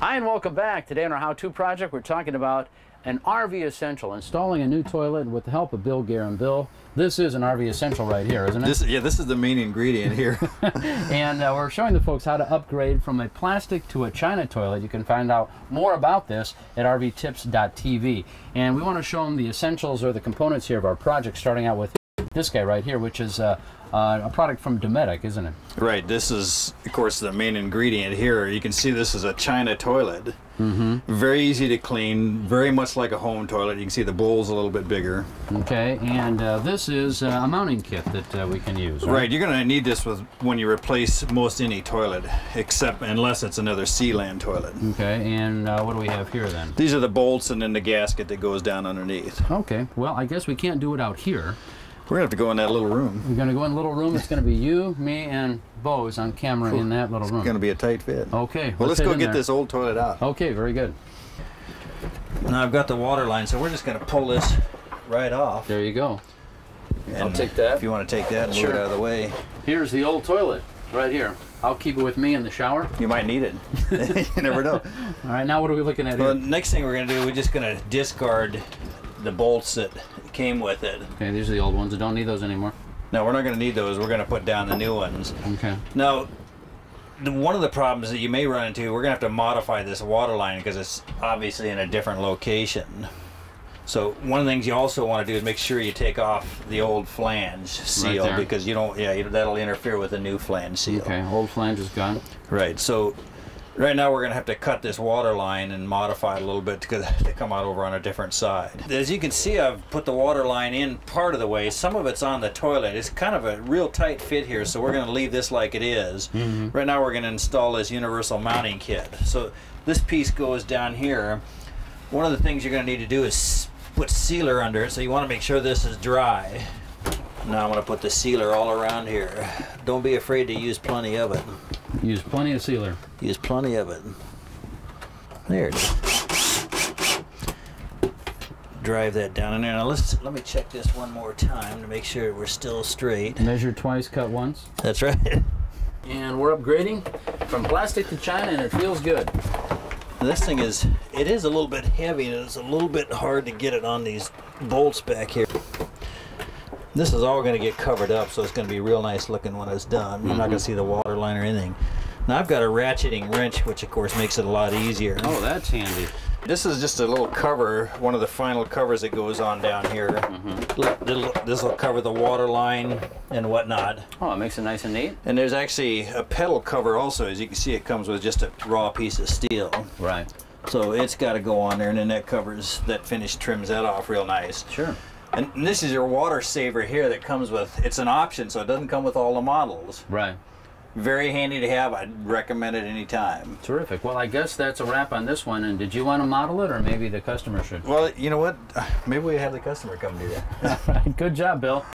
Hi and welcome back. Today on our how-to project we're talking about an RV Essential, installing a new toilet with the help of Bill Guerin. Bill, this is an RV Essential right here, isn't it? This, yeah, this is the main ingredient here. and uh, we're showing the folks how to upgrade from a plastic to a China toilet. You can find out more about this at rvtips.tv. And we want to show them the essentials or the components here of our project, starting out with this guy right here, which is uh, uh, a product from Dometic, isn't it? right. This is, of course, the main ingredient here. You can see this is a China toilet. Mm-hmm. Very easy to clean, very much like a home toilet. You can see the bowl's a little bit bigger. Okay, and uh, this is uh, a mounting kit that uh, we can use. Right? Right, you're going to need this with when you replace most any toilet, except unless it's another Sealand toilet. Okay, and uh, what do we have here then? These are the bolts and then the gasket that goes down underneath. Okay, well, I guess we can't do it out here. We're going to have to go in that little room. We're going to go in a little room. It's going to be you, me, and Bose on camera in that little room. It's going to be a tight fit. Okay. Well, let's head go get there. this old toilet out. Okay, very good. Now I've got the water line, so we're just going to pull this right off. There you go. I'll take that. If you want to take that and move it out of the way, Here's the old toilet right here. I'll keep it with me in the shower. you might need it. you never know. All right, now what are we looking at Well, here? next thing we're going to do, we're just going to discard the bolts that came with it. Okay, these are the old ones. I don't need those anymore. Now we're not going to need those. We're going to put down the new ones. Okay. Now, the, one of the problems that you may run into, we're going to have to modify this water line because it's obviously in a different location. So one of the things you also want to do is make sure you take off the old flange seal there. because you don't, yeah, you, that'll interfere with the new flange seal. Okay, old flange is gone. Right. So right now we're going to have to cut this water line and modify it a little bit because they come out over on a different side. As you can see, I've put the water line in part of the way. Some of it's on the toilet. It's kind of a real tight fit here, so we're going to leave this like it is. Mm-hmm. Right now we're going to install this universal mounting kit. So this piece goes down here. One of the things you're going to need to do is put sealer under it, so you want to make sure this is dry. Now I'm going to put the sealer all around here. Don't be afraid to use plenty of it. Use plenty of sealer. Use plenty of it. There it is. Drive that down in there. Now let's let me check this one more time to make sure we're still straight. Measure twice, cut once. That's right. And we're upgrading from plastic to China, and it feels good. This thing is it is a little bit heavy and it's a little bit hard to get it on these bolts back here. This is all going to get covered up, so it's going to be real nice looking when it's done. You're not going to see the water line or anything. Now I've got a ratcheting wrench, which of course makes it a lot easier. Oh, that's handy. This is just a little cover, one of the final covers that goes on down here. Mm -hmm. This will cover the water line and whatnot. Oh, it makes it nice and neat. And there's actually a pedal cover also. As you can see, it comes with just a raw piece of steel. Right. So it's got to go on there, and then that covers, that finish trims that off real nice. Sure. And this is your water saver here that comes with, it's an option, so it doesn't come with all the models. Right. Very handy to have. I'd recommend it any time. Terrific. Well, I guess that's a wrap on this one. And did you want to model it, or maybe the customer should? Well, you know what? Maybe we have the customer come do that. Good job, Bill.